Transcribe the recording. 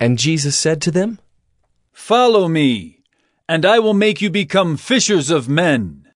And Jesus said to them, Follow me, and I will make you become fishers of men.